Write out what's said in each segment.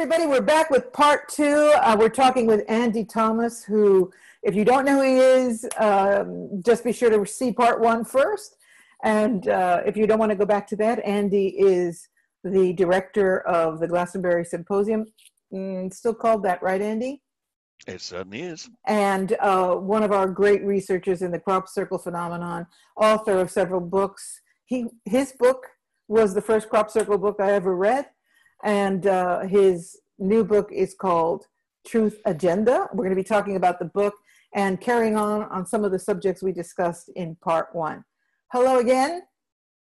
everybody. We're back with part two. Uh, we're talking with Andy Thomas, who, if you don't know who he is, um, just be sure to see part one first. And uh, if you don't want to go back to that, Andy is the director of the Glastonbury Symposium. Mm, still called that, right, Andy? It certainly is. And uh, one of our great researchers in the crop circle phenomenon, author of several books. He, his book was the first crop circle book I ever read and uh, his new book is called Truth Agenda. We're going to be talking about the book and carrying on on some of the subjects we discussed in part one. Hello again.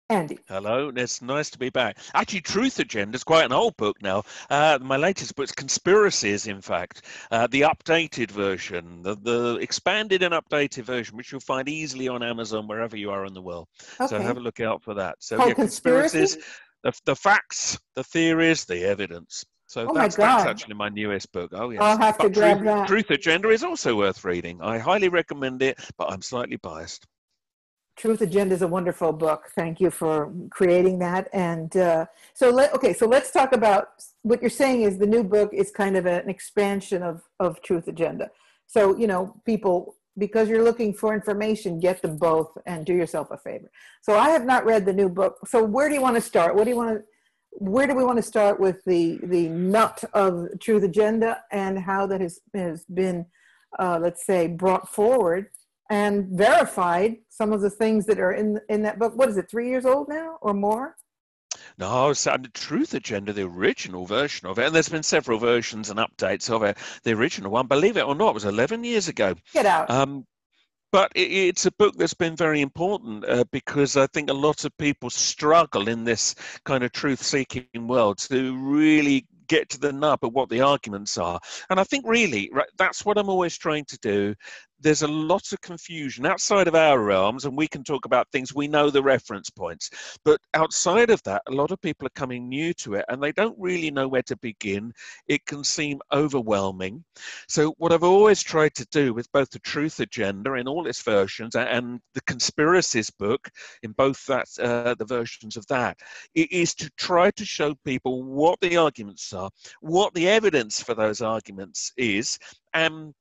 Andy. Hello, it's nice to be back. Actually, Truth Agenda is quite an old book now. Uh, my latest book is Conspiracies, in fact, uh, the updated version, the, the expanded and updated version, which you'll find easily on Amazon wherever you are in the world. Okay. So have a look out for that. So, yeah, Conspiracies, the, the facts, the theories, the evidence. So oh that's, that's, actually my newest book. Oh yes. I'll have but to grab Truth, that. Truth Agenda is also worth reading. I highly recommend it, but I'm slightly biased. Truth Agenda is a wonderful book. Thank you for creating that. And uh, so, let, okay, so let's talk about what you're saying is the new book is kind of an expansion of, of Truth Agenda. So, you know, people because you're looking for information, get them both and do yourself a favor. So I have not read the new book. So where do you want to start? What do you want to, where do we want to start with the, the nut of Truth Agenda and how that has, has been, uh, let's say, brought forward and verified some of the things that are in, in that book? What is it, three years old now or more? No, it's the Truth Agenda, the original version of it, and there's been several versions and updates of it. The original one, believe it or not, was 11 years ago. Get out. Um, but it, it's a book that's been very important uh, because I think a lot of people struggle in this kind of truth-seeking world to really get to the nub of what the arguments are. And I think really right, that's what I'm always trying to do there's a lot of confusion outside of our realms, and we can talk about things we know the reference points. But outside of that, a lot of people are coming new to it and they don't really know where to begin. It can seem overwhelming. So, what I've always tried to do with both the Truth Agenda in all its versions and the Conspiracies book in both that uh, the versions of that is to try to show people what the arguments are, what the evidence for those arguments is, and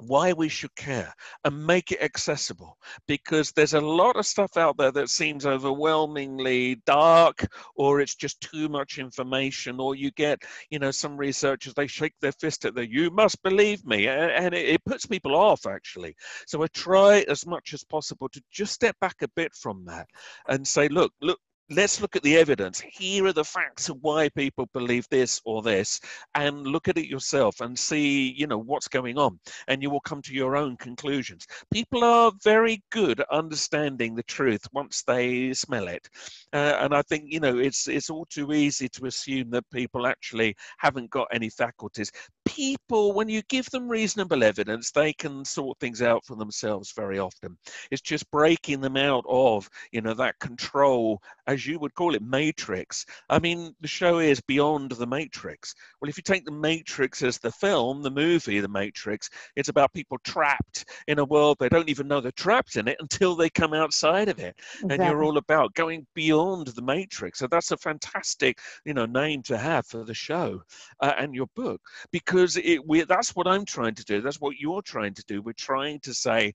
why we should care and make it accessible because there's a lot of stuff out there that seems overwhelmingly dark or it's just too much information or you get you know some researchers they shake their fist at the you must believe me and it, it puts people off actually. So i try as much as possible to just step back a bit from that and say look look let's look at the evidence. Here are the facts of why people believe this or this, and look at it yourself and see, you know, what's going on, and you will come to your own conclusions. People are very good at understanding the truth once they smell it, uh, and I think you know it's it's all too easy to assume that people actually haven't got any faculties. People, when you give them reasonable evidence, they can sort things out for themselves very often. It's just breaking them out of, you know, that control as you would call it, matrix. I mean, the show is beyond the matrix. Well, if you take the matrix as the film, the movie, the matrix, it's about people trapped in a world they don't even know they're trapped in it until they come outside of it. Exactly. And you're all about going beyond the matrix. So that's a fantastic, you know, name to have for the show uh, and your book because it we that's what I'm trying to do. That's what you're trying to do. We're trying to say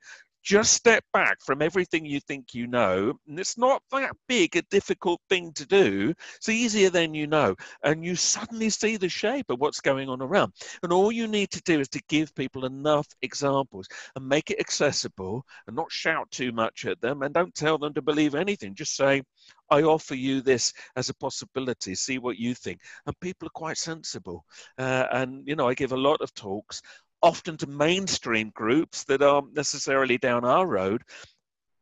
just step back from everything you think you know. And it's not that big a difficult thing to do. It's easier than you know. And you suddenly see the shape of what's going on around. And all you need to do is to give people enough examples and make it accessible and not shout too much at them and don't tell them to believe anything. Just say, I offer you this as a possibility. See what you think. And people are quite sensible. Uh, and, you know, I give a lot of talks often to mainstream groups that aren't necessarily down our road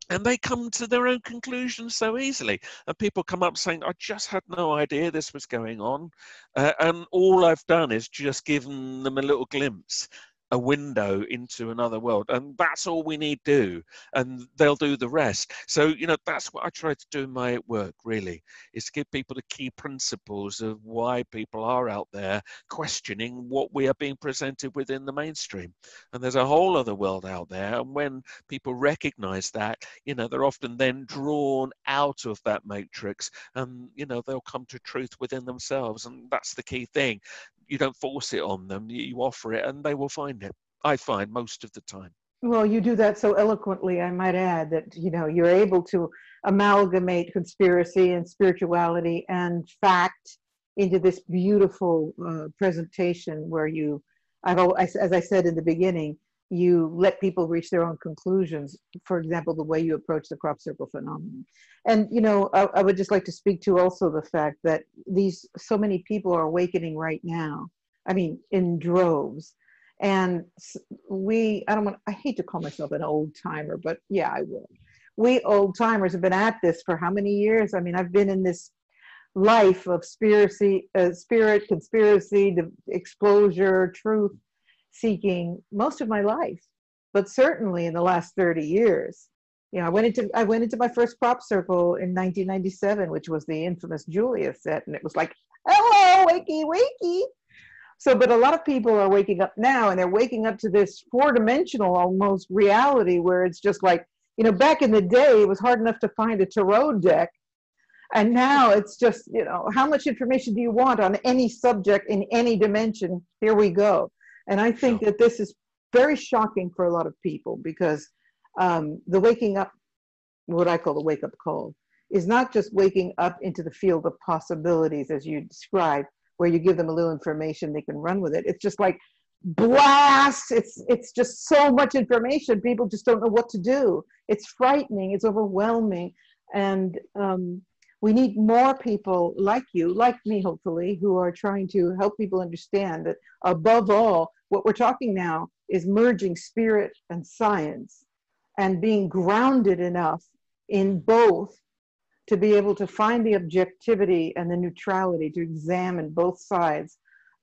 and they come to their own conclusions so easily. And people come up saying i just had no idea this was going on uh, and all i've done is just given them a little glimpse a window into another world and that's all we need do and they'll do the rest. So you know that's what i try to do in my work really is to give people the key principles of why people are out there questioning what we are being presented with in the mainstream. And there's a whole other world out there and when people recognize that you know they're often then drawn out of that matrix and you know they'll come to truth within themselves and that's the key thing you don't force it on them. You offer it, and they will find it. I find most of the time. Well, you do that so eloquently, I might add, that you know you're able to amalgamate conspiracy and spirituality and fact into this beautiful uh, presentation where you, I've as I said in the beginning, you let people reach their own conclusions. For example, the way you approach the crop circle phenomenon, and you know, I, I would just like to speak to also the fact that these so many people are awakening right now. I mean, in droves and we, I don't want, I hate to call myself an old timer, but yeah, I will. We old timers have been at this for how many years? I mean, I've been in this life of spiracy, uh, spirit, conspiracy, the exposure, truth seeking most of my life, but certainly in the last 30 years. You know, I went into I went into my first crop circle in 1997, which was the infamous Julia set, and it was like, "Hello, wakey, wakey." So, but a lot of people are waking up now and they're waking up to this four dimensional almost reality where it's just like, you know, back in the day, it was hard enough to find a tarot deck. And now it's just, you know, how much information do you want on any subject in any dimension? Here we go. And I think that this is very shocking for a lot of people because um, the waking up, what I call the wake up call, is not just waking up into the field of possibilities as you described, where you give them a little information, they can run with it. It's just like blast. It's it's just so much information. People just don't know what to do. It's frightening. It's overwhelming, and um, we need more people like you, like me, hopefully, who are trying to help people understand that above all, what we're talking now is merging spirit and science, and being grounded enough in both to be able to find the objectivity and the neutrality to examine both sides,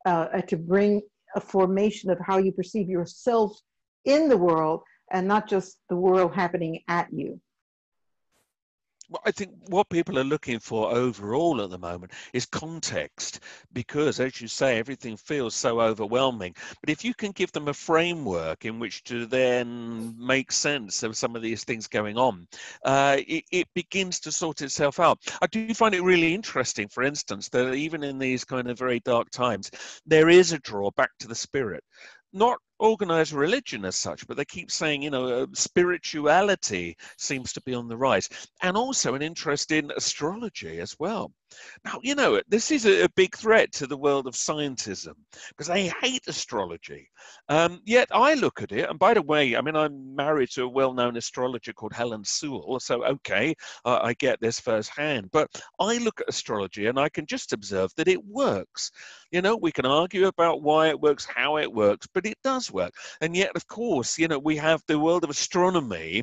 uh, to bring a formation of how you perceive yourself in the world and not just the world happening at you. I think what people are looking for overall at the moment is context, because as you say, everything feels so overwhelming. But if you can give them a framework in which to then make sense of some of these things going on, uh, it, it begins to sort itself out. I do find it really interesting, for instance, that even in these kind of very dark times, there is a draw back to the spirit not organized religion as such, but they keep saying, you know, uh, spirituality seems to be on the rise, and also an interest in astrology as well. Now, you know, this is a, big threat to the world of scientism because they hate astrology. Um, yet I look at it, and by the way, I mean, I'm married to a well known astrologer called Helen Sewell, so okay, I get this firsthand. But I look at astrology and I can just observe that it works. You know, we can argue about why it works, how it works, but it does work. And yet, of course, you know, we have the world of astronomy,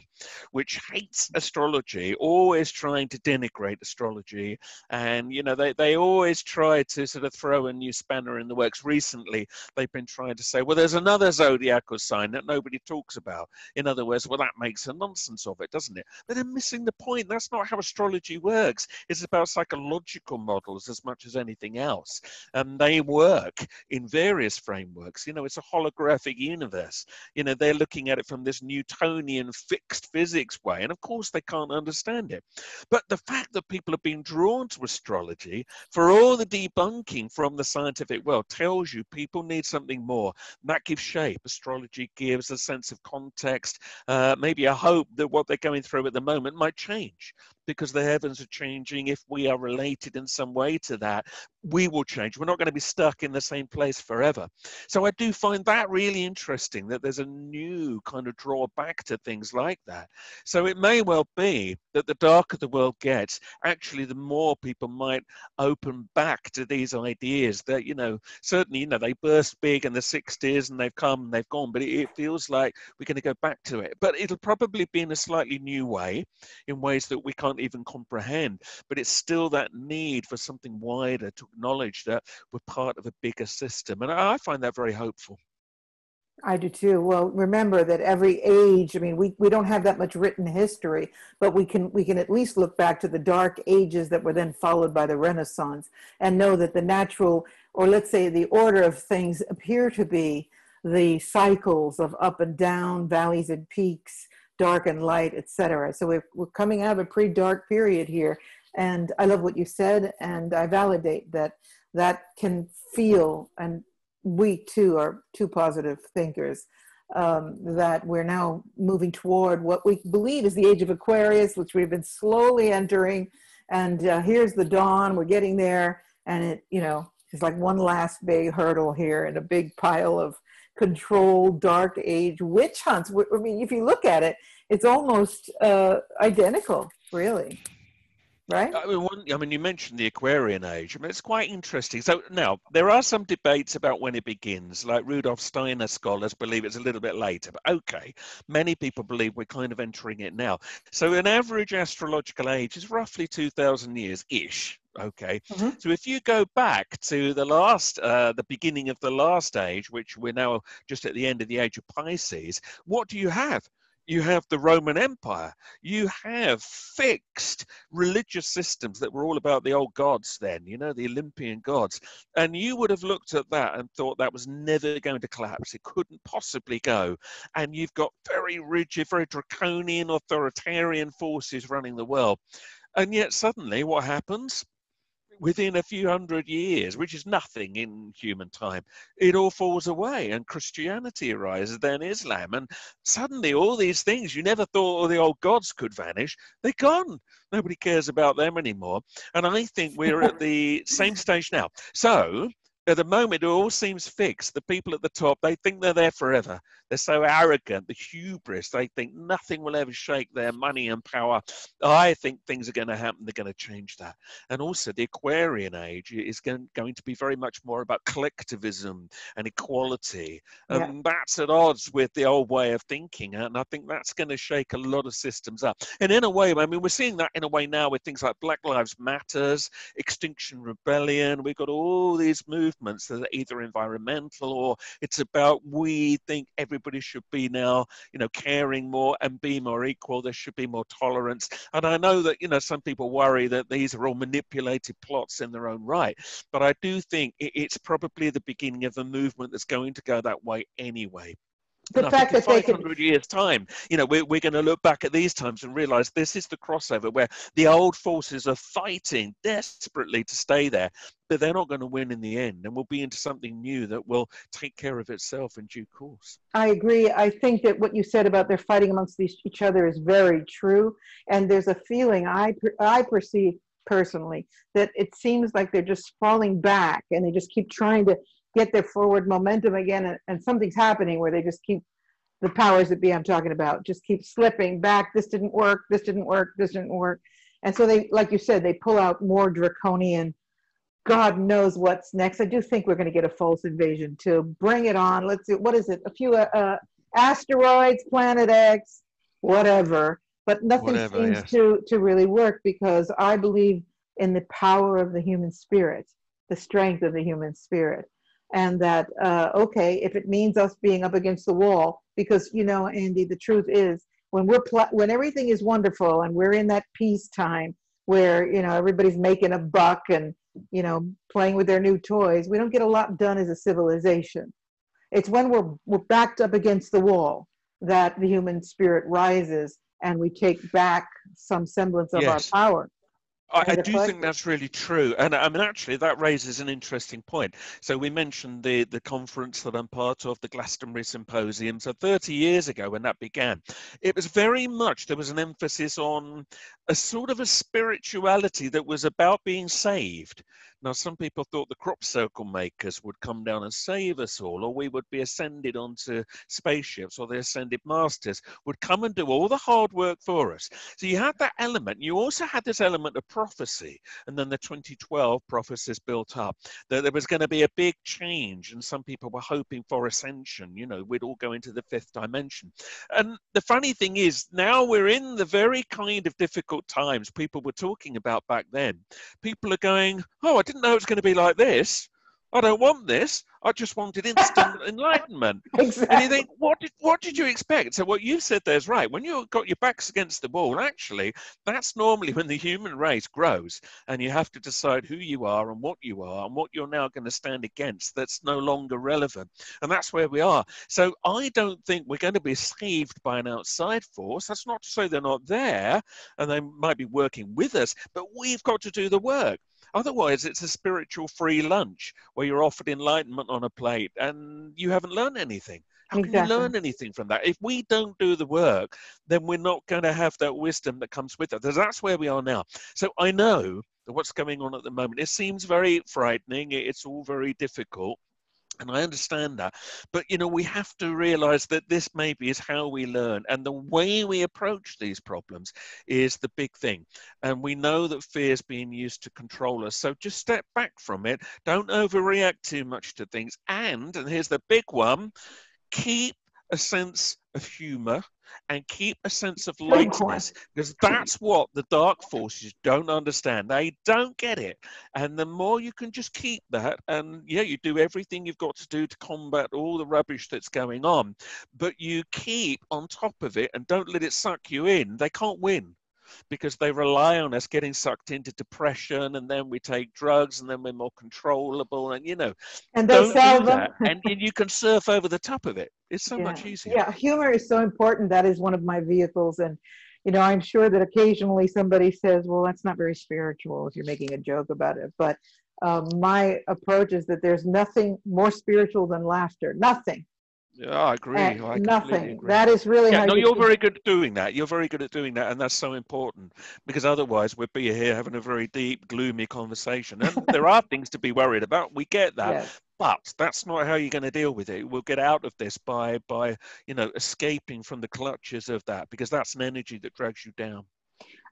which hates astrology, always trying to denigrate astrology. And you know they, they always try to sort of throw a new spanner in the works. Recently they've been trying to say well there's another zodiacal sign that nobody talks about. In other words well that makes a nonsense of it doesn't it? But they're missing the point. That's not how astrology works. It's about psychological models as much as anything else. And they work in various frameworks. You know it's a holographic universe you know they're looking at it from this newtonian fixed physics way and of course they can't understand it but the fact that people have been drawn to astrology for all the debunking from the scientific world tells you people need something more. that gives shape. Astrology gives a sense of context, uh, maybe a hope that what they're going through at the moment might change because the heavens are changing. If we are related in some way to that, we will change. We're not going to be stuck in the same place forever. So I do find that really interesting that there's a new kind of drawback to things like that. So it may well be that the darker the world gets, actually, the more people might open back to these ideas that, you know, certainly, you know, they burst big in the 60s and they've come and they've gone, but it, feels like we're going to go back to it. But it'll probably be in a slightly new way, in ways that we can't even comprehend. But it's still that need for something wider to acknowledge that we're part of a bigger system. And I find that very hopeful. I do too. Well, remember that every age, I mean, we, we don't have that much written history, but we can we can at least look back to the dark ages that were then followed by the Renaissance and know that the natural, or let's say the order of things appear to be the cycles of up and down, valleys and peaks, dark and light, etc. So we're, we're coming out of a pretty dark period here. And I love what you said, and I validate that that can feel and we too are two positive thinkers. Um, that we're now moving toward what we believe is the age of Aquarius, which we've been slowly entering. And uh, here's the dawn. We're getting there, and it, you know, it's like one last big hurdle here and a big pile of controlled dark age witch hunts. I mean, if you look at it, it's almost uh, identical, really. Right. I mean, one, I mean, you mentioned the Aquarian age. I mean, it's quite interesting. So now there are some debates about when it begins. Like Rudolf Steiner scholars believe it's a little bit later, but okay. Many people believe we're kind of entering it now. So an average astrological age is roughly two thousand years ish. Okay, mm-hmm. so if you go back to the last, uh, the beginning of the last age, which we're now just at the end of the age of Pisces, what do you have? You have the Roman Empire. You have fixed religious systems that were all about the old gods then, you know, the Olympian gods. And you would have looked at that and thought that was never going to collapse. It couldn't possibly go. And you've got very rigid, very draconian, authoritarian forces running the world. And yet suddenly what happens? Within a few hundred years, which is nothing in human time, it all falls away and Christianity arises, then Islam. And suddenly, all these things you never thought the old gods could vanish, they're gone. Nobody cares about them anymore. And I think we're at the same stage now. So, at the moment, it all seems fixed. The people at the top, they think they're there forever. They're so arrogant, the hubris. They think nothing will ever shake their money and power. I think things are going to happen. They're going to change that. And also, the Aquarian age is going, going to be very much more about collectivism and equality. And yeah. that's at odds with the old way of thinking. And I think that's going to shake a lot of systems up. And in a way, I mean, we're seeing that in a way now with things like Black Lives Matters, Extinction Rebellion. We've got all these movements that are either environmental or it's about we think every everybody should be now, you know, caring more and be more equal. There should be more tolerance. And I know that, you know, some people worry that these are all manipulated plots in their own right. But I do think it's probably the beginning of a movement that's going to go that way anyway the and fact that they 500 years time you know we're, we're going to look back at these times and realize this is the crossover where the old forces are fighting desperately to stay there but they're not going to win in the end and we'll be into something new that will take care of itself in due course. I agree. I think that what you said about their fighting amongst each other is very true and there's a feeling i i perceive personally that it seems like they're just falling back and they just keep trying to get their forward momentum again and, and something's happening where they just keep the powers that be I'm talking about just keep slipping back. This didn't work. This didn't work. This didn't work. And so they, like you said, they pull out more draconian. God knows what's next. I do think we're going to get a false invasion too. Bring it on. Let's see. What is it? A few uh, uh, asteroids, Planet X, whatever. But nothing whatever, seems yes. to to really work because I believe in the power of the human spirit, the strength of the human spirit and that uh, okay if it means us being up against the wall because you know andy the truth is when we're pl- when everything is wonderful and we're in that peace time where you know everybody's making a buck and you know playing with their new toys we don't get a lot done as a civilization it's when we're we're backed up against the wall that the human spirit rises and we take back some semblance of yes. our power I, I do think that's really true, and I mean, actually, that raises an interesting point. So we mentioned the the conference that I'm part of, the Glastonbury Symposium. So 30 years ago, when that began, it was very much there was an emphasis on a sort of a spirituality that was about being saved. Now, some people thought the crop circle makers would come down and save us all, or we would be ascended onto spaceships, or the ascended masters would come and do all the hard work for us. So you had that element. You also had this element of prophecy, and then the 2012 prophecies built up that there was going to be a big change, and some people were hoping for ascension. You know, we'd all go into the fifth dimension. And the funny thing is, now we're in the very kind of difficult times people were talking about back then. People are going, oh, I didn't know it was going to be like this. I don't want this. I just wanted instant enlightenment. Exactly. And you think, what did what did you expect? So what you said there's right. When you've got your backs against the wall, actually, that's normally when the human race grows, and you have to decide who you are and what you are and what you're now going to stand against. That's no longer relevant, and that's where we are. So I don't think we're going to be saved by an outside force. That's not to say they're not there, and they might be working with us, but we've got to do the work. Otherwise, it's a spiritual free lunch where you're offered enlightenment on a plate and you haven't learned anything. How can Exactly. you learn anything from that? If we don't do the work, then we're not going to have that wisdom that comes with it. That's where we are now. So I know that what's going on at the moment, it seems very frightening. It's all very difficult. And I understand that. But, you know, we have to realize that this maybe is how we learn. And the way we approach these problems is the big thing. And we know that fear is being used to control us. So just step back from it. Don't overreact too much to things. And, and here's the big one keep a sense of humor and keep a sense of lightness because that's what the dark forces don't understand. They don't get it. And the more you can just keep that and yeah you do everything you've got to do to combat all the rubbish that's going on but you keep on top of it and don't let it suck you in. They can't win because they rely on us getting sucked into depression and then we take drugs and then we're more controllable and you know And they sell them. and, and you can surf over the top of it it's so much easier Yeah, humor is so important. That is one of my vehicles. And, you know, I'm sure that occasionally somebody says, well, that's not very spiritual if you're making a joke about it. But um, my approach is that there's nothing more spiritual than laughter. Nothing. Yeah, I agree. I nothing. agree. That is really yeah, how no, you you're keep- very good at doing that. You're very good at doing that, and that's so important because otherwise we'd be here having a very deep, gloomy conversation. And there are things to be worried about. We get that, Yes. but that's not how you're going to deal with it. We'll get out of this by by you know escaping from the clutches of that because that's an energy that drags you down.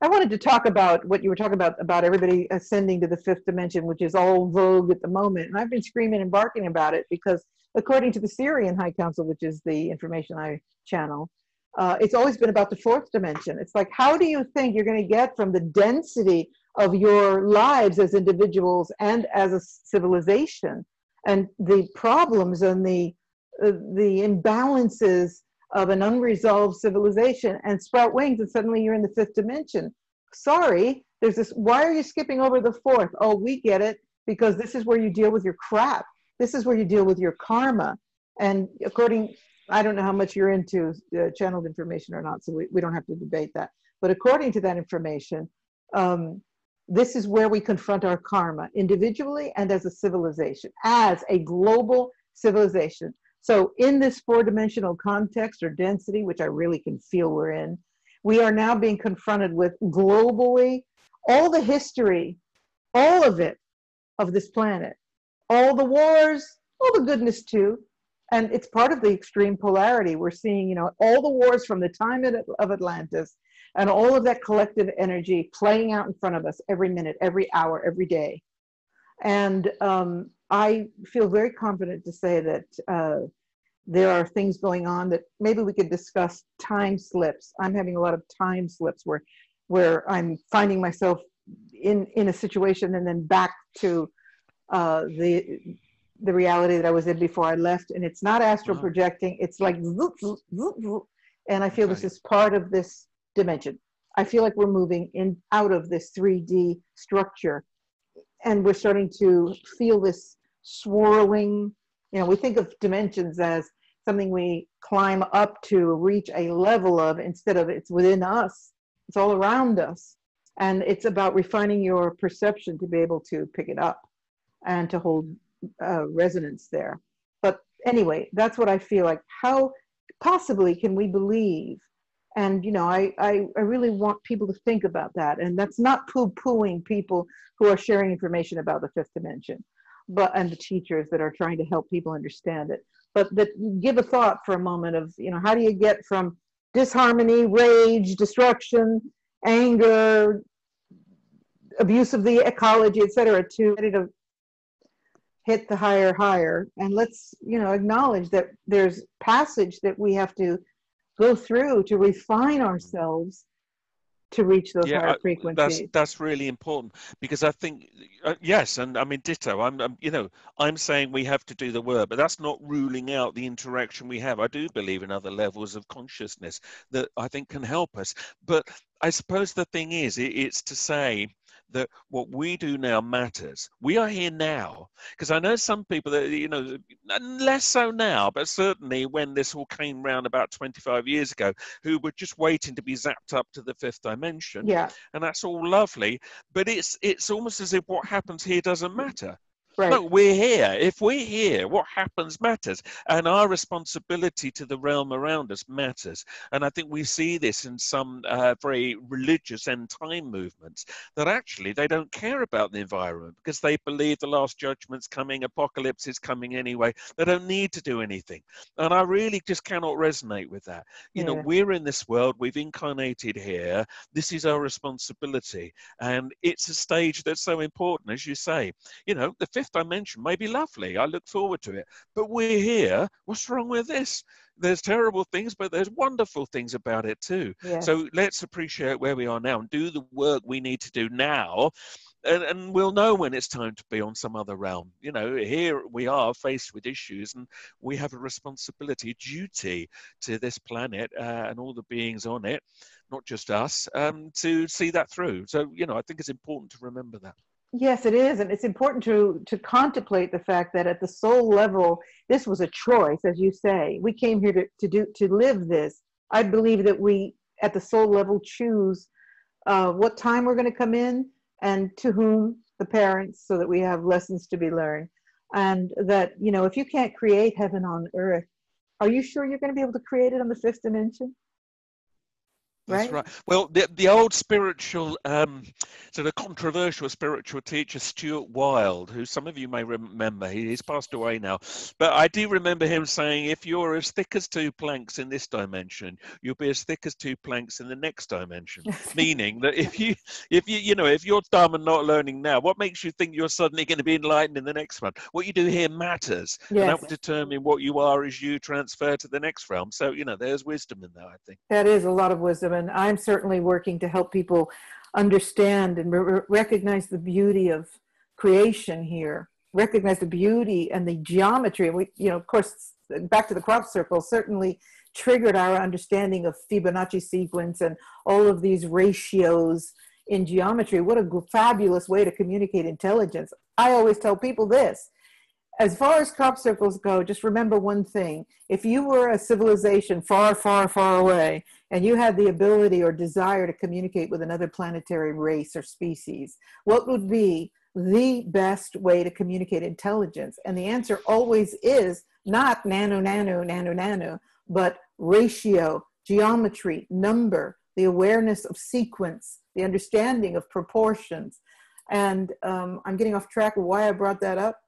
I wanted to talk about what you were talking about about everybody ascending to the fifth dimension, which is all vogue at the moment. And I've been screaming and barking about it because, according to the Sirian High Council, which is the information I channel, uh, it's always been about the fourth dimension. It's like, how do you think you're going to get from the density of your lives as individuals and as a civilization, and the problems and the uh, the imbalances of an unresolved civilization and sprout wings and suddenly you're in the fifth dimension. Sorry there's this why are you skipping over the fourth? Oh we get it because this is where you deal with your crap. This is where you deal with your karma. And according i don't know how much you're into uh, channeled information or not so we, we don't have to debate that. But according to that information um, this is where we confront our karma individually and as a civilization as a global civilization so, in this four dimensional context or density, which I really can feel we're in, we are now being confronted with globally all the history, all of it, of this planet, all the wars, all the goodness too. And it's part of the extreme polarity. We're seeing, you know, all the wars from the time of Atlantis and all of that collective energy playing out in front of us every minute, every hour, every day. And um, I feel very confident to say that uh, there are things going on that maybe we could discuss time slips. I'm having a lot of time slips where, where I'm finding myself in in a situation and then back to uh, the the reality that I was in before I left. And it's not astral Wow. projecting. It's like zoop, zoop, zoop, zoop. and I feel this is part of this dimension. I feel like we're moving in out of this 3D structure and we're starting to feel this swirling you know we think of dimensions as something we climb up to reach a level of instead of it's within us. It's all around us. And it's about refining your perception to be able to pick it up and to hold uh, resonance there. But anyway that's what i feel like. How possibly can we believe? And you know I, I i really want people to think about that. And that's not poo-pooing people who are sharing information about the fifth dimension but and the teachers that are trying to help people understand it. But that give a thought for a moment of you know how do you get from disharmony rage destruction anger abuse of the ecology etc to ready to hit the higher higher. And let's you know acknowledge that there's passage that we have to go through to refine ourselves to reach those Yeah, higher I- that's frequencies that's really important because I think uh, yes, and I mean ditto. I'm, I'm you know I'm saying we have to do the work, but that's not ruling out the interaction we have. I do believe in other levels of consciousness that I think can help us. But I suppose the thing is, it, it's to say that what we do now matters. We are here now. Because I know some people that, you know, less so now, but certainly when this all came round about 25 years ago, who were just waiting to be zapped up to the fifth dimension. Yeah. And that's all lovely. But it's it's almost as if what happens here doesn't matter. Right. Look, we're here. If we're here, what happens matters. And our responsibility to the realm around us matters. And I think we see this in some uh, very religious end time movements that actually they don't care about the environment because they believe the last judgment's coming, apocalypse is coming anyway. They don't need to do anything. And I really just cannot resonate with that. You know, we're in this world, we've incarnated here. This is our responsibility. And it's a stage that's so important, as you say you know, the fifth dimension may be lovely. I look forward to it. But we're here. What's wrong with this? There's terrible things, but there's wonderful things about it too. So let's appreciate where we are now and do the work we need to do now. And, and we'll know when it's time to be on some other realm. You know, here we are faced with issues, and we have a responsibility, duty to this planet uh, and all the beings on it, not just us, um, to see that through. So, you know, I think it's important to remember that. Yes, it is, and it's important to to contemplate the fact that at the soul level, this was a choice, as you say. We came here to, to do to live this. I believe that we, at the soul level, choose uh, what time we're going to come in and to whom the parents, so that we have lessons to be learned. And that you know, if you can't create heaven on earth, are you sure you're going to be able to create it on the fifth dimension? That's Right? right. Well, the, the old spiritual, um, sort of controversial spiritual teacher, Stuart Wilde, who some of you may remember, he, he's passed away now, but I do remember him saying, if you're as thick as two planks in this dimension, you'll be as thick as two planks in the next dimension. Meaning that if you, if you, you know, if you're dumb and not learning now, what makes you think you're suddenly going to be enlightened in the next one? What you do here matters, and that will determine what you are as you transfer to the next realm. So, you know, there's wisdom in that, I think. That is a lot of wisdom, and I'm certainly working to help people understand and re- recognize the beauty of creation here. Recognize the beauty and the geometry. We, you know, of course, back to the crop circle certainly triggered our understanding of Fibonacci sequence and all of these ratios in geometry. What a fabulous way to communicate intelligence. I always tell people this. As far as crop circles go, just remember one thing. If you were a civilization far, far, far away, and you had the ability or desire to communicate with another planetary race or species, what would be the best way to communicate intelligence? And the answer always is not nano, nano, nano, nano, but ratio, geometry, number, the awareness of sequence, the understanding of proportions. And um, I'm getting off track of why I brought that up,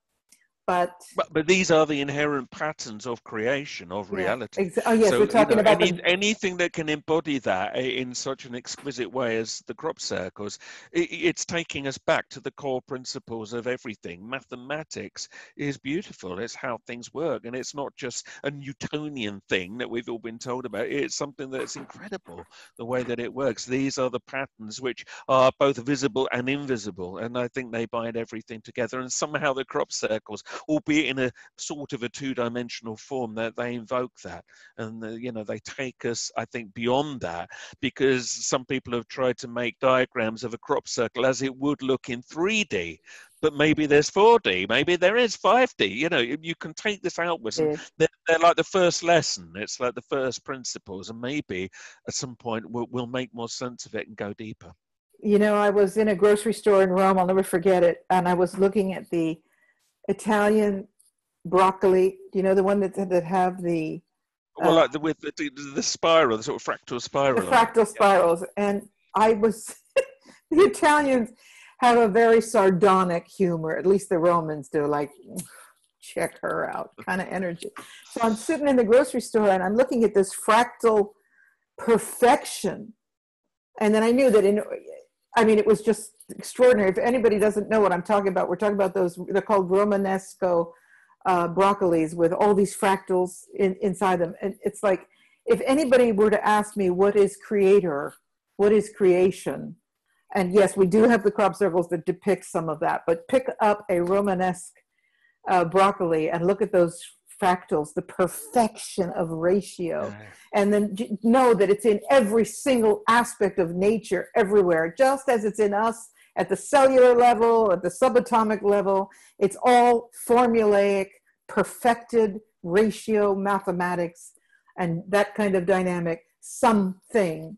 but But, but these are the inherent patterns of creation, of yeah, reality. exa- oh yes, So, we're you talking know, about any, the anything that can embody that in such an exquisite way as the crop circles, i i- it's taking us back to the core principles of everything. Mathematics is beautiful. It's how things work, and it's not just a Newtonian thing that we've all been told about. It's something that's incredible the way that it works. These are the patterns which are both visible and invisible, and I think they bind everything together. And somehow the crop circles, albeit in a sort of a two-dimensional form, that they invoke that, and uh, you know they take us, I think, beyond that because some people have tried to make diagrams of a crop circle as it would look in 3D. But maybe there's 4D, maybe there is 5D. You know, you can take this outwards. is. they're, they're like the first lesson. It's like the first principles, and maybe at some point we'll, we'll make more sense of it and go deeper. You know, I was in a grocery store in Rome. I'll never forget it. And I was looking at the Italian broccoli. Do you know the one that that have the Well, Uh, like the, with the, the, the spiral, the sort of fractal the spiral. on it. fractal spirals? And I was the Italians have a very sardonic humor. At least the Romans do. Like, check her out, kind of energy. So I'm sitting in the grocery store and I'm looking at this fractal perfection, and then I knew that in. I mean, it was just extraordinary. If anybody doesn't know what I'm talking about, we're talking about those. They're called Romanesco uh, broccolis with all these fractals in, inside them, and it's like if anybody were to ask me what is creator, what is creation, and yes, we do have the crop circles that depict some of that, but pick up a Romanesque uh, broccoli and look at those fractals, the perfection of ratio and then know that it's in every single aspect of nature everywhere just as it's in us at the cellular level, at the subatomic level. It's all formulaic, perfected ratio mathematics, and that kind of dynamic. Something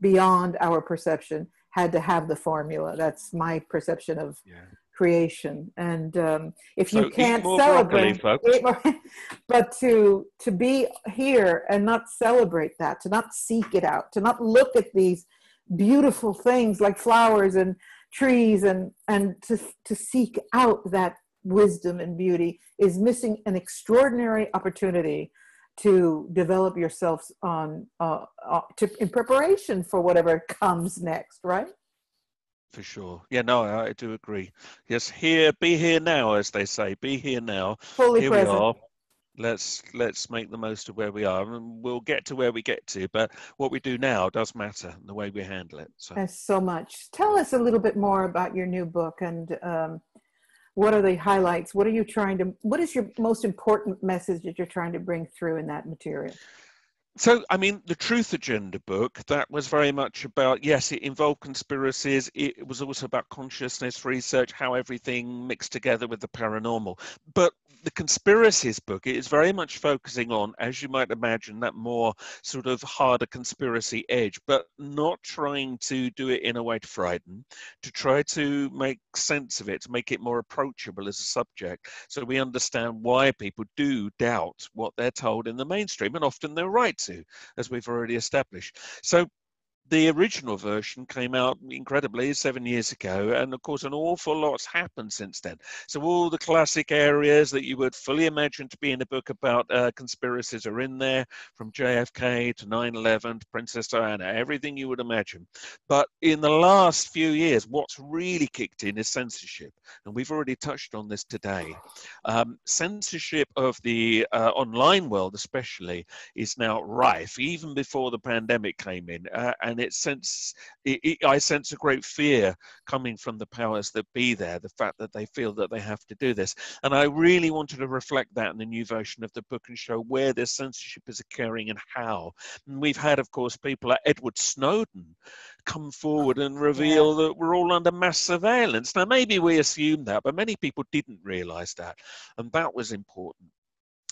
beyond our perception had to have the formula. That's my perception of yeah. Creation. And um, if you so can't celebrate, broccoli, but to to be here and not celebrate that, to not seek it out, to not look at these beautiful things like flowers and trees and and to to seek out that wisdom and beauty is missing an extraordinary opportunity to develop yourselves on uh, uh, to, in preparation for whatever comes next right for sure. Yeah no i do agree. Yes here be here now as they say. Be here now. Fully here present. we are. Let's let's make the most of where we are and we'll get to where we get to but what we do now does matter and the way we handle it so. So much. Tell us a little bit more about your new book and um, what are the highlights? What are you trying to what is your most important message that you're trying to bring through in that material so, I mean, the Truth Agenda book, that was very much about, yes, it involved conspiracies. It was also about consciousness research, how everything mixed together with the paranormal. But the conspiracies book is very much focusing on, as you might imagine, that more sort of harder conspiracy edge, but not trying to do it in a way to frighten, to try to make sense of it, to make it more approachable as a subject. So we understand why people do doubt what they're told in the mainstream, and often they're right to, as we've already established. So the original version came out incredibly seven years ago, and of course, an awful lot's happened since then. So, all the classic areas that you would fully imagine to be in a book about uh, conspiracies are in there, from JFK to 9 11 to Princess Diana, everything you would imagine. But in the last few years, what's really kicked in is censorship, and we've already touched on this today. Um, censorship of the uh, online world, especially, is now rife, even before the pandemic came in. Uh, and it sense it, it, I sense a great fear coming from the powers that be there. The fact that they feel that they have to do this, and I really wanted to reflect that in the new version of the book and show where this censorship is occurring and how. And we've had, of course, people like Edward Snowden come forward and reveal yeah. that we're all under mass surveillance. Now, maybe we assumed that, but many people didn't realize that, and that was important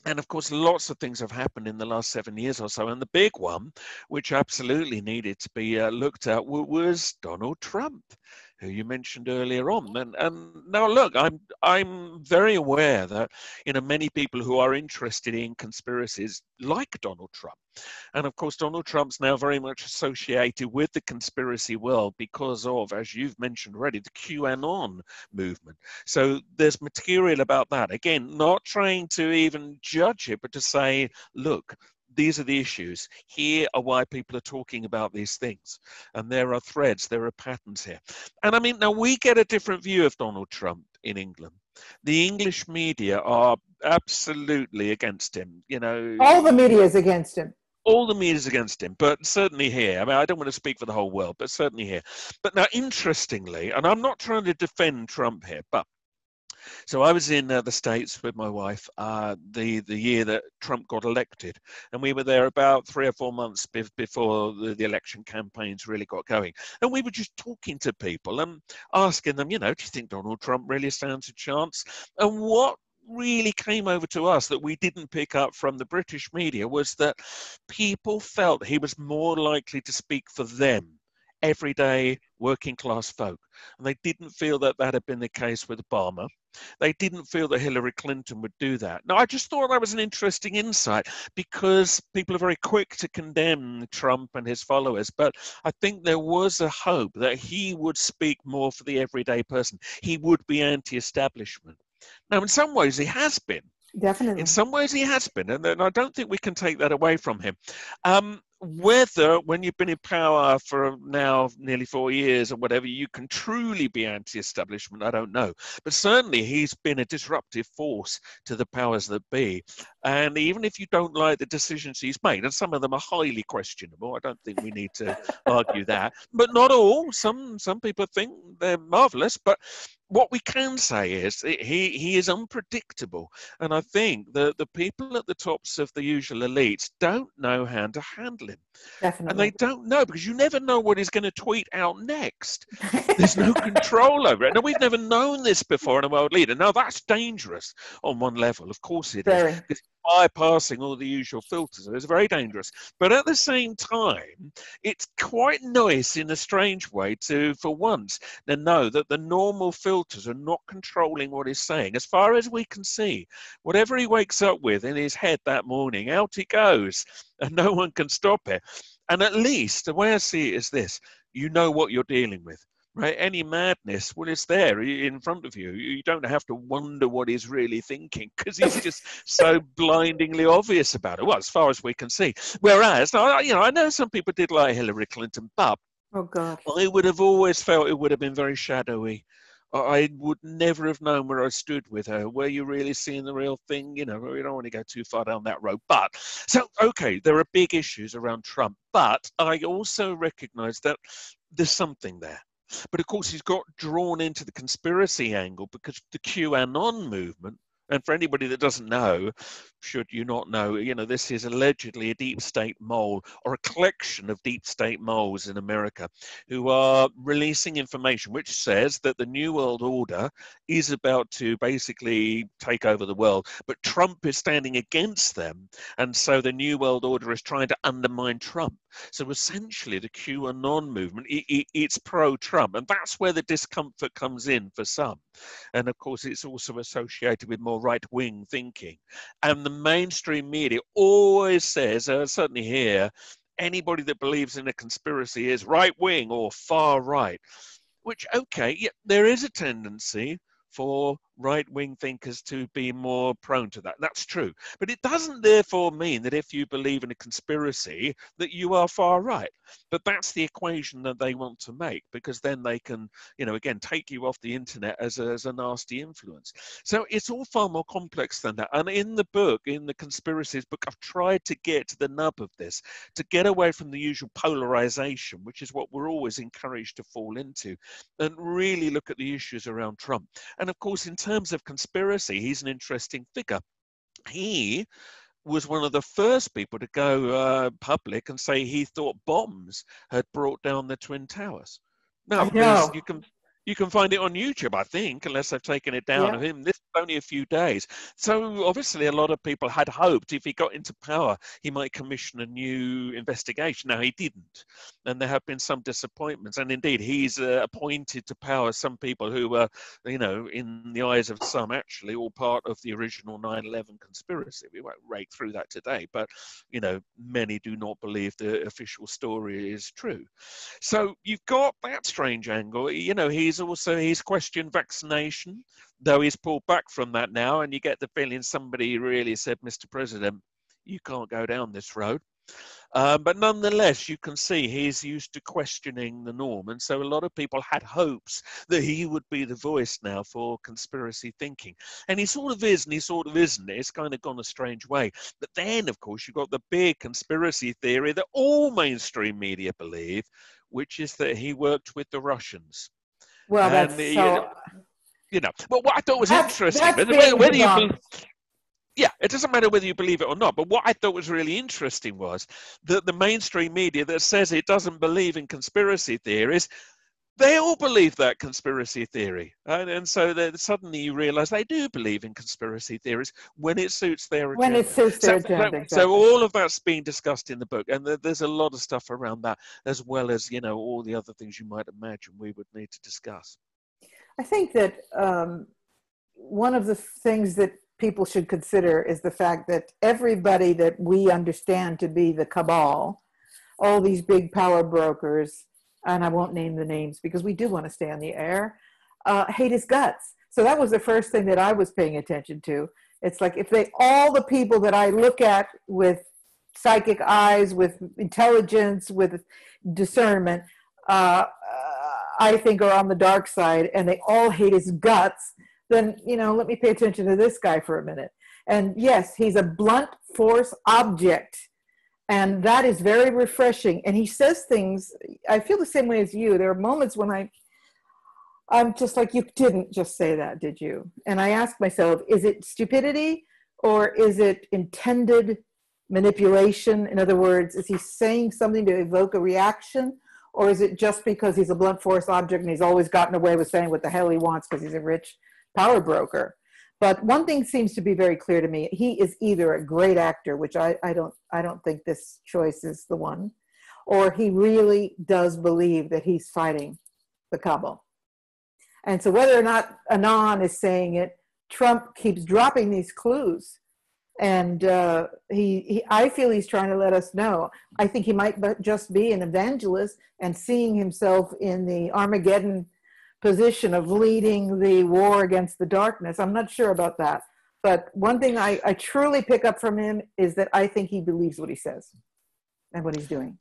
and of course, lots of things have happened in the last seven years or so. And the big one, which absolutely needed to be uh, looked at, was Donald Trump who you mentioned earlier on. And, and now, look, I'm I'm very aware that you know many people who are interested in conspiracies like Donald Trump, and of course, Donald Trump's now very much associated with the conspiracy world because of, as you've mentioned already, the QAnon movement. So there's material about that. Again, not trying to even judge it, but to say, look, these are the issues. Here are why people are talking about these things. And there are threads, there are patterns here. And I mean, now we get a different view of Donald Trump in England. The English media are absolutely against him. You know, all the media is against him. All the media is against him, but certainly here. I mean, I don't want to speak for the whole world, but certainly here. But now, interestingly, and I'm not trying to defend Trump here, but so I was in uh, the States with my wife uh, the, the year that Trump got elected. And we were there about three or four months be- before the, the election campaigns really got going. And we were just talking to people and asking them, you know, do you think Donald Trump really stands a chance? And what really came over to us that we didn't pick up from the British media was that people felt he was more likely to speak for them everyday working class folk. And they didn't feel that that had been the case with Obama. They didn't feel that Hillary Clinton would do that. Now, I just thought that was an interesting insight because people are very quick to condemn Trump and his followers. But I think there was a hope that he would speak more for the everyday person. He would be anti establishment. Now, in some ways, he has been. Definitely. In some ways, he has been, and, I don't think we can take that away from him. Um, whether, when you've been in power for now nearly four years or whatever, you can truly be anti-establishment, I don't know. But certainly, he's been a disruptive force to the powers that be. And even if you don't like the decisions he's made, and some of them are highly questionable, I don't think we need to argue that. But not all. Some some people think they're marvelous. But what we can say is he, he is unpredictable. And I think that the people at the tops of the usual elites don't know how to handle him. Definitely. And they don't know because you never know what he's going to tweet out next. There's no control over it. Now, we've never known this before in a world leader. Now, that's dangerous on one level. Of course it Very. is. Bypassing all the usual filters. It's very dangerous. But at the same time, it's quite nice in a strange way to, for once, to know that the normal filters are not controlling what he's saying. As far as we can see, whatever he wakes up with in his head that morning, out he goes, and no one can stop it. And at least the way I see it is this you know what you're dealing with right? Any madness, well, it's there in front of you. You don't have to wonder what he's really thinking because he's just so blindingly obvious about it. Well, as far as we can see. Whereas, you know, I know some people did like Hillary Clinton, but oh God, I would have always felt it would have been very shadowy. I would never have known where I stood with her. Were you really seeing the real thing? You know, we don't want to go too far down that road. But so, okay, there are big issues around Trump, but I also recognize that there's something there but of course, he's got drawn into the conspiracy angle because the QAnon movement and for anybody that doesn't know, should you not know, you know, this is allegedly a deep state mole or a collection of deep state moles in America who are releasing information which says that the New World Order is about to basically take over the world, but Trump is standing against them. And so the New World Order is trying to undermine Trump. So essentially, the QAnon movement, it, it, it's pro Trump. And that's where the discomfort comes in for some. And of course, it's also associated with more right wing thinking. And the mainstream media always says, uh, certainly here, anybody that believes in a conspiracy is right wing or far right. Which, okay, yeah, there is a tendency for right wing thinkers to be more prone to that. That's true. But it doesn't therefore mean that if you believe in a conspiracy that you are far right. But that's the equation that they want to make because then they can, you know, again, take you off the internet as a, as a nasty influence. So it's all far more complex than that. And in the book, in the conspiracies book, I've tried to get to the nub of this, to get away from the usual polarization, which is what we're always encouraged to fall into, and really look at the issues around Trump. And of course, in terms terms of conspiracy, he's an interesting figure. He was one of the first people to go uh, public and say he thought bombs had brought down the twin towers. Now, you can you can find it on YouTube, I think, unless they've taken it down yeah. of him. This is only a few days. So obviously, a lot of people had hoped if he got into power, he might commission a new investigation. Now he didn't, and there have been some disappointments. And indeed, he's uh, appointed to power some people who were, you know, in the eyes of some, actually all part of the original 9/11 conspiracy. We won't rake through that today, but you know, many do not believe the official story is true. So you've got that strange angle. You know, he's also he's questioned vaccination, though he's pulled back from that now, and you get the feeling somebody really said, "Mr. President, you can't go down this road." Um, but nonetheless, you can see he's used to questioning the norm. And so a lot of people had hopes that he would be the voice now for conspiracy thinking. And he sort of is, and he sort of isn't. It's kind of gone a strange way. But then, of course, you've got the big conspiracy theory that all mainstream media believe, which is that he worked with the Russians. Well, that's and, so. You know, but what I thought was that's, interesting, that's whether, whether you believe, yeah, it doesn't matter whether you believe it or not. But what I thought was really interesting was that the mainstream media that says it doesn't believe in conspiracy theories, they all believe that conspiracy theory. And, and so suddenly you realize they do believe in conspiracy theories when it suits their agenda. When it suits their so, agenda. So, exactly. so all of that's being discussed in the book. And there's a lot of stuff around that, as well as, you know, all the other things you might imagine we would need to discuss. I think that um, one of the things that people should consider is the fact that everybody that we understand to be the cabal, all these big power brokers, and I won't name the names because we do want to stay on the air, uh, hate his guts. So that was the first thing that I was paying attention to. It's like if they, all the people that I look at with psychic eyes, with intelligence, with discernment, uh, I think are on the dark side and they all hate his guts, then, you know, let me pay attention to this guy for a minute. And yes, he's a blunt force object. And that is very refreshing. And he says things, I feel the same way as you. There are moments when I, I'm just like, you didn't just say that, did you? And I ask myself, is it stupidity or is it intended manipulation? In other words, is he saying something to evoke a reaction? Or is it just because he's a blunt force object and he's always gotten away with saying what the hell he wants because he's a rich power broker? But one thing seems to be very clear to me: he is either a great actor, which I, I don't I don't think this choice is the one, or he really does believe that he's fighting the cabal. And so whether or not Anon is saying it, Trump keeps dropping these clues and uh, he, he, i feel he's trying to let us know i think he might just be an evangelist and seeing himself in the armageddon position of leading the war against the darkness. I'm not sure about that. But one thing I, I truly pick up from him is that i think he believes what he says and what he's doing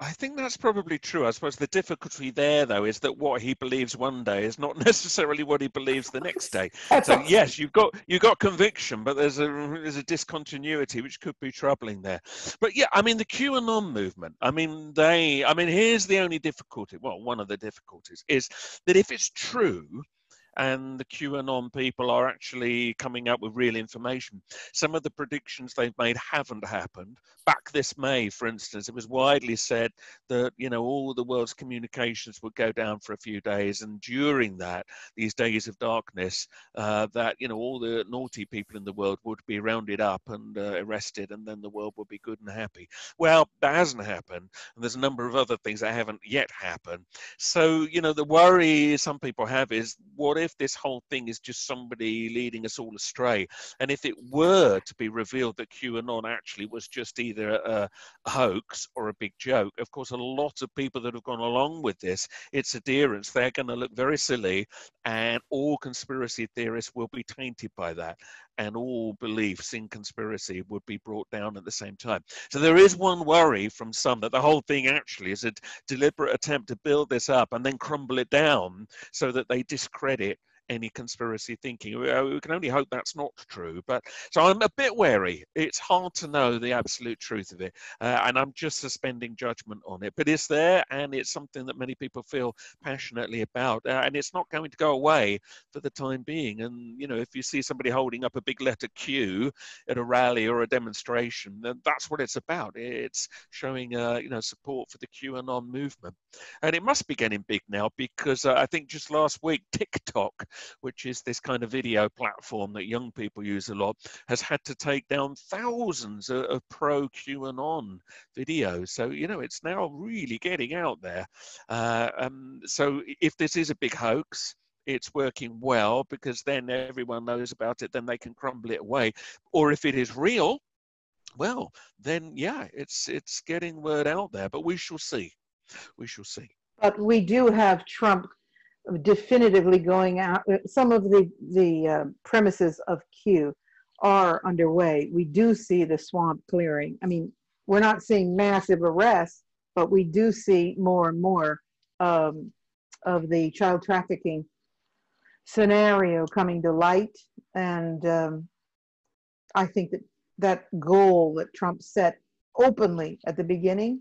I think that's probably true. I suppose the difficulty there, though, is that what he believes one day is not necessarily what he believes the next day. so yes, you've got you've got conviction, but there's a there's a discontinuity which could be troubling there. But yeah, I mean the QAnon movement. I mean they. I mean here's the only difficulty. Well, one of the difficulties is that if it's true and the QAnon people are actually coming up with real information. Some of the predictions they've made haven't happened. Back this May, for instance, it was widely said that you know all the world's communications would go down for a few days, and during that, these days of darkness, uh, that you know all the naughty people in the world would be rounded up and uh, arrested, and then the world would be good and happy. Well, that hasn't happened, and there's a number of other things that haven't yet happened. So you know the worry some people have is what if this whole thing is just somebody leading us all astray? And if it were to be revealed that QAnon actually was just either a, a hoax or a big joke, of course, a lot of people that have gone along with this, its adherents, they're going to look very silly, and all conspiracy theorists will be tainted by that and all beliefs in conspiracy would be brought down at the same time. So there is one worry from some that the whole thing actually is a deliberate attempt to build this up and then crumble it down so that they discredit any conspiracy thinking. We, uh, we can only hope that's not true. But so I'm a bit wary. It's hard to know the absolute truth of it, uh, and I'm just suspending judgment on it. But it's there, and it's something that many people feel passionately about, uh, and it's not going to go away for the time being. And you know, if you see somebody holding up a big letter Q at a rally or a demonstration, then that's what it's about. It's showing, uh, you know, support for the QAnon movement, and it must be getting big now because uh, I think just last week TikTok which is this kind of video platform that young people use a lot, has had to take down thousands of, of pro QAnon videos. So, you know, it's now really getting out there. Uh, um, so, if this is a big hoax, it's working well because then everyone knows about it, then they can crumble it away. Or if it is real, well, then yeah, it's it's getting word out there. But we shall see. We shall see. But we do have Trump definitively going out. Uh, some of the the uh, premises of Q are underway. We do see the swamp clearing. I mean, we're not seeing massive arrests, but we do see more and more um, of the child trafficking scenario coming to light. And um, I think that that goal that Trump set openly at the beginning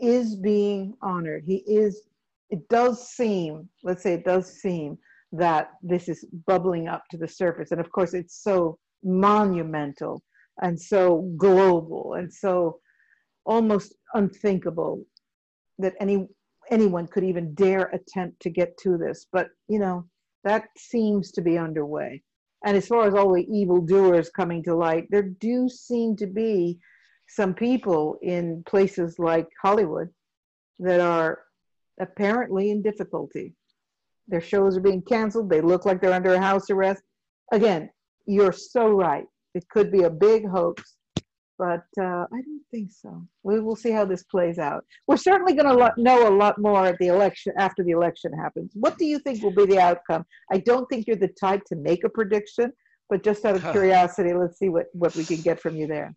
is being honored. He is it does seem, let's say it does seem that this is bubbling up to the surface. And of course, it's so monumental and so global and so almost unthinkable that any anyone could even dare attempt to get to this. But you know, that seems to be underway. And as far as all the evil doers coming to light, there do seem to be some people in places like Hollywood that are apparently in difficulty. Their shows are being canceled. They look like they're under house arrest. Again, you're so right. It could be a big hoax, but uh, I don't think so. We will see how this plays out. We're certainly going to know a lot more at the election after the election happens. What do you think will be the outcome? I don't think you're the type to make a prediction, but just out of curiosity, let's see what, what we can get from you there.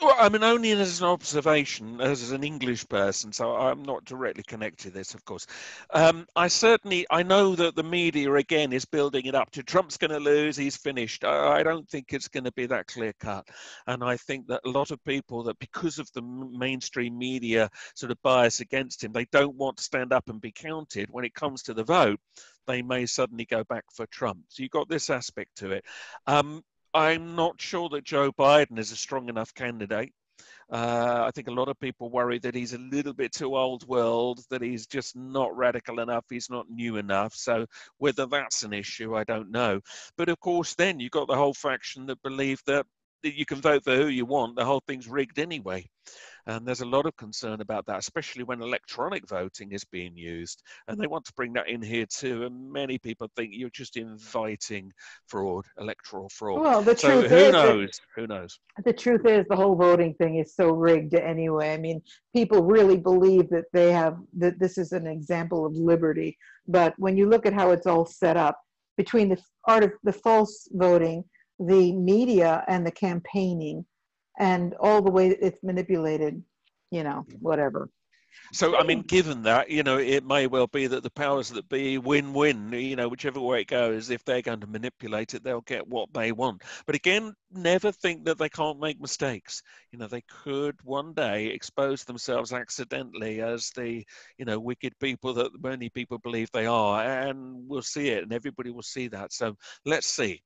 Well, I mean, only as an observation, as an English person, so I'm not directly connected to this, of course. Um, I certainly, I know that the media again is building it up to Trump's going to lose, he's finished. I, I don't think it's going to be that clear cut, and I think that a lot of people that because of the mainstream media sort of bias against him, they don't want to stand up and be counted when it comes to the vote. They may suddenly go back for Trump. So you've got this aspect to it. Um, I'm not sure that Joe Biden is a strong enough candidate. Uh, I think a lot of people worry that he's a little bit too old world, that he's just not radical enough, he's not new enough. So whether that's an issue, I don't know. But of course, then you've got the whole faction that believe that you can vote for who you want, the whole thing's rigged anyway. And there's a lot of concern about that, especially when electronic voting is being used. And they want to bring that in here too. And many people think you're just inviting fraud, electoral fraud. Well, the so truth who is, knows? that- Who knows? the truth is, the whole voting thing is so rigged anyway. I mean, people really believe that they have that this is an example of liberty. But when you look at how it's all set up between the art of the false voting, the media, and the campaigning, and all the way it's manipulated, you know, whatever. So, I mean, given that, you know, it may well be that the powers that be win win, you know, whichever way it goes. If they're going to manipulate it, they'll get what they want. But again, never think that they can't make mistakes. You know, they could one day expose themselves accidentally as the, you know, wicked people that many people believe they are. And we'll see it, and everybody will see that. So let's see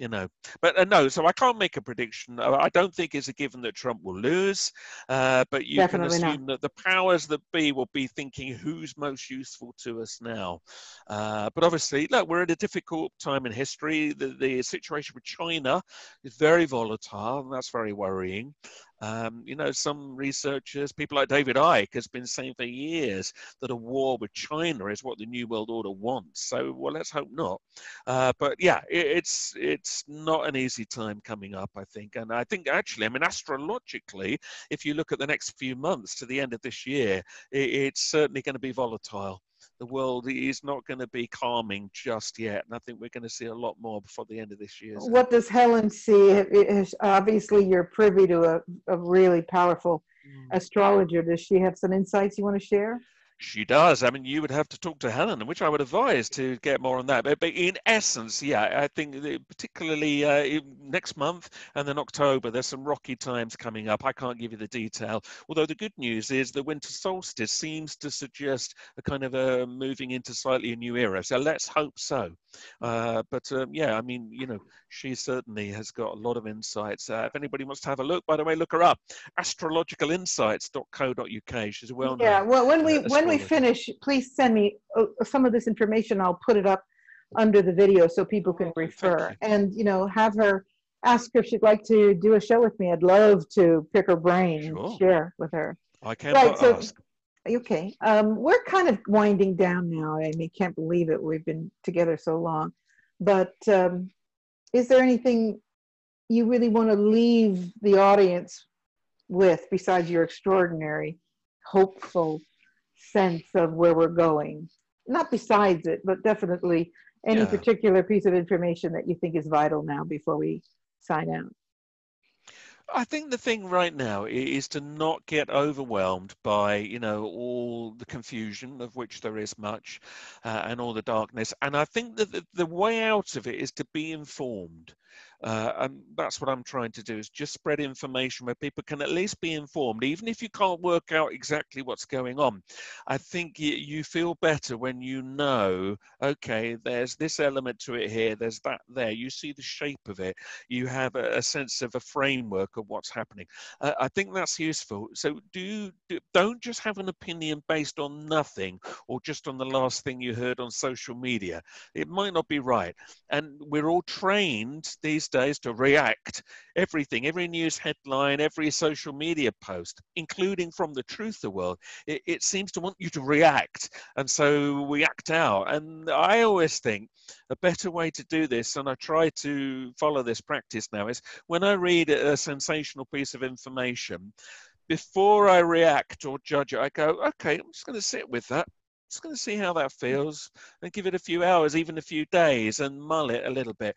you know. But uh, no, so I can't make a prediction. I don't think it's a given that Trump will lose, uh, but you Definitely can not. assume that the powers that be will be thinking who's most useful to us now. Uh, but obviously, look, we're at a difficult time in history. The, the situation with China is very volatile, and that's very worrying. Um, you know, some researchers, people like David Icke, has been saying for years that a war with China is what the New World Order wants. So, well, let's hope not. Uh, but yeah, it, it's it's not an easy time coming up, I think. And I think actually, I mean, astrologically, if you look at the next few months to the end of this year, it, it's certainly going to be volatile. The world is not going to be calming just yet, and I think we're going to see a lot more before the end of this year. What does Helen see? Is- Obviously, you're privy to a, a really powerful hmm. astrologer. Does she have some insights you want to share? She does. I mean, you would have to talk to Helen, which I would advise to get more on that. But, but in essence, yeah, I think particularly uh, next month and then October, there's some rocky times coming up. I can't give you the detail. Although the good news is the winter solstice seems to suggest a kind of a moving into slightly a new era. So let's hope so. Uh, but um, yeah, I mean, you know, she certainly has got a lot of insights. Uh, if anybody wants to have a look, by the way, look her up astrologicalinsights.co.uk. She's a well known. Yeah, well, when we, when we finish, please send me uh, some of this information. I'll put it up under the video so people can Oh, refer. And, you know, have her, ask her if she'd like to do a show with me. I'd love to pick her brain Sure. and share with her. I can Right, so- ask. Okay, um, we're kind of winding down now. I mean, can't believe it. We've been together so long. But um, is there anything you really want to leave the audience with besides your extraordinary, hopeful sense of where we're going? Not besides it, but definitely any Yeah. particular piece of information that you think is vital now before we sign out. I think the thing right now is to not get overwhelmed by, you know, all the confusion of which there is much uh, and all the darkness. And I think that the, the way out of it is to be informed. Uh, and that's what I'm trying to do is just spread information where people can at least be informed, even if you can't work out exactly what's going on. I think you feel better when you know, okay, there's this element to it here, there's that there. You see the shape of it you have a, a sense of a framework of what's happening. Uh, I think that's useful. So do, do don't just have an opinion based on nothing or just on the last thing you heard on social media. It might not be right. And we're all trained these days to react everything, every news headline, every social media post, including from the truth of the world. It, it seems to want you to react, and so we act out. And I always think a better way to do this, and I try to follow this practice now, is when I read a sensational piece of information, before I react or judge it, I go, okay, I'm just going to sit with that. Just going to see how that feels and give it a few hours, even a few days, and mull it a little bit.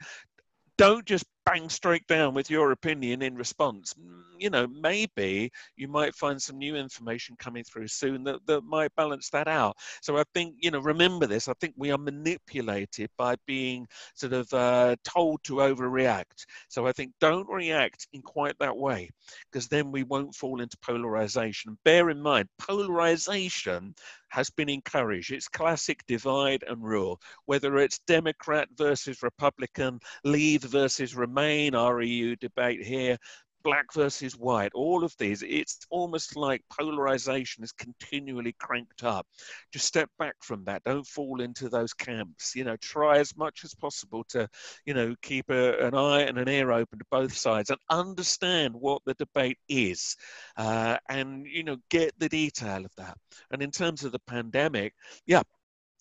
Don't just bang straight down with your opinion in response. Mm, you know, maybe you might find some new information coming through soon that, that might balance that out. So I think, you know, remember this. I think we are manipulated by being sort of uh, told to overreact. So I think don't react in quite that way because then we won't fall into polarization. Bear in mind, polarization has been encouraged. It's classic divide and rule, whether it's Democrat versus Republican, Leave versus Remain, REU debate here, black versus white, all of these, it's almost like polarization is continually cranked up. Just step back from that. Don't fall into those camps. You know, try as much as possible to, you know, keep a, an eye and an ear open to both sides and understand what the debate is uh, and, you know, get the detail of that. And in terms of the pandemic, yeah,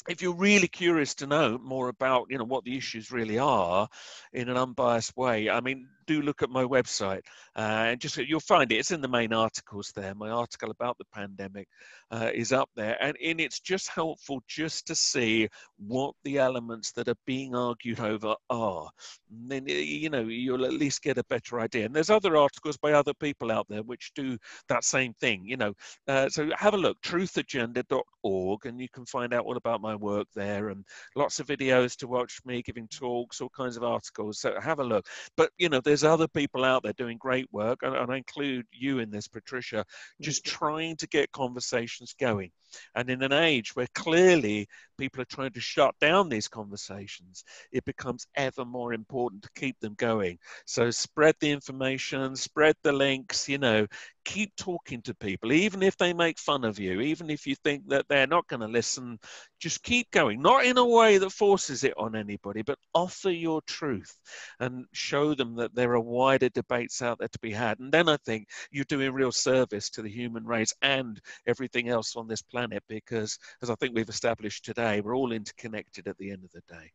if you're really curious to know more about you know what the issues really are in an unbiased way i mean do look at my website uh, and just you'll find it. It's in the main articles there. My article about the pandemic uh, is up there, and, and it's just helpful just to see what the elements that are being argued over are. And then you know you'll at least get a better idea. And there's other articles by other people out there which do that same thing. You know, uh, so have a look. Truthagenda.org, and you can find out all about my work there, and lots of videos to watch me giving talks, all kinds of articles. So have a look. But you know, there's other people out there doing great work, and, and I include you in this, Patricia, just trying to get conversations going. And in an age where clearly people are trying to shut down these conversations, it becomes ever more important to keep them going. So spread the information, spread the links, you know, keep talking to people, even if they make fun of you, even if you think that they're not going to listen, just keep going. Not in a way that forces it on anybody, but offer your truth and show them that there are wider debates out there to be had. And then I think you're doing real service to the human race and everything else on this planet because, as I think we've established today, we're all interconnected at the end of the day.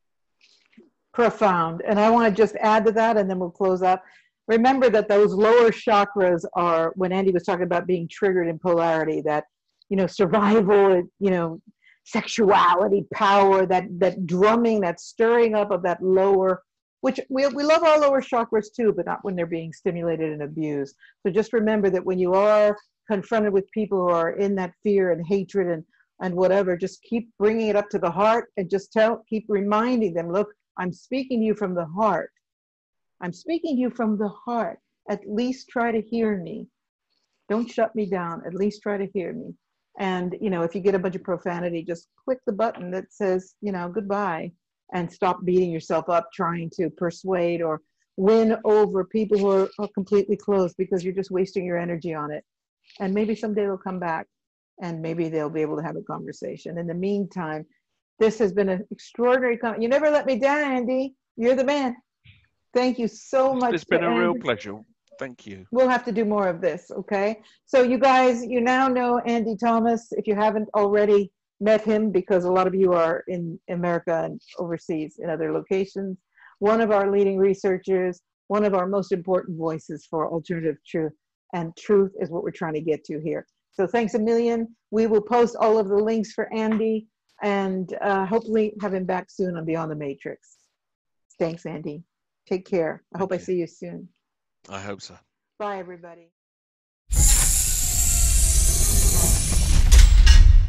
Profound. And I want to just add to that, and then we'll close up remember that those lower chakras are when Andy was talking about being triggered in polarity, that you know survival, you know sexuality, power, that that drumming, that stirring up of that lower, which we we love our lower chakras too, but not when they're being stimulated and abused. So just remember that when you are confronted with people who are in that fear and hatred and and whatever, just keep bringing it up to the heart and just tell, keep reminding them, look, I'm speaking to you from the heart I'm speaking to you from the heart. At least try to hear me. Don't shut me down. At least try to hear me. And, you know, if you get a bunch of profanity, just click the button that says, you know, goodbye and stop beating yourself up trying to persuade or win over people who are, are completely closed because you're just wasting your energy on it. And maybe someday they'll come back and maybe they'll be able to have a conversation. In the meantime, this has been an extraordinary. Con- you never let me down, Andy. You're the man. Thank you so much. It's been a real pleasure. Thank you. We'll have to do more of this, okay? So you guys, you now know Andy Thomas. If you haven't already met him, because a lot of you are in America and overseas in other locations, one of our leading researchers, one of our most important voices for alternative truth. And truth is what we're trying to get to here. So thanks a million. We will post all of the links for Andy and uh, hopefully have him back soon on Beyond the Matrix. Thanks, Andy. Take care. I hope I see you soon. I hope so. Bye, everybody.